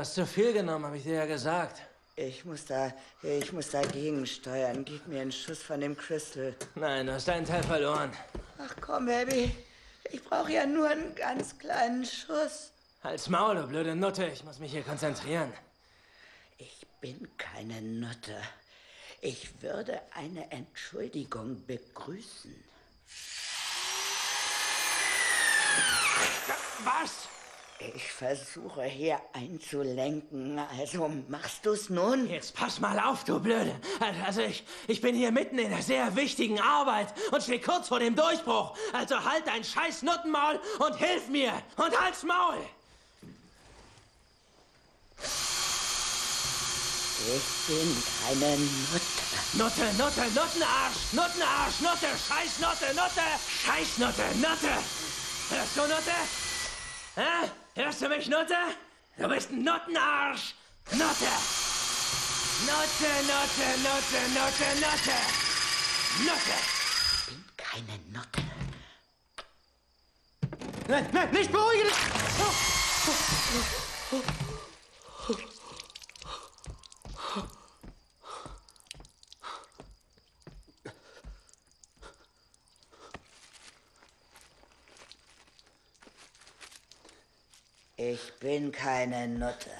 hast zu viel genommen, habe ich dir ja gesagt. Ich muss da, ich muss dagegen steuern. Gib mir einen Schuss von dem Crystal. Nein, du hast deinen Teil verloren. Ach komm, Baby. Ich brauche ja nur einen ganz kleinen Schuss. Halt's Maul, du blöde Nutte. Ich muss mich hier konzentrieren. Ich bin keine Nutte. Ich würde eine Entschuldigung begrüßen. Was? Ich versuche hier einzulenken, also machst du's nun? Jetzt pass mal auf, du Blöde. Also ich, ich bin hier mitten in einer sehr wichtigen Arbeit und stehe kurz vor dem Durchbruch. Also halt dein scheiß Nuttenmaul und hilf mir. Und halt's Maul. Ich bin keine Nutte. Nutte, Nutte, Nuttenarsch, Nuttenarsch, Nutte, scheiß Nutte, Nutte, scheiß Nutte, Nutte. Hörst du, Nutte? Hä? Hörst du mich, Nutte? Du bist ein Nuttenarsch! Nutte! Nutte, Nutte, Nutte, Nutte, Nutte! Nutte! Ich bin keine Nutte. Nein, nein, nicht beruhigen! Ich bin keine Nutte.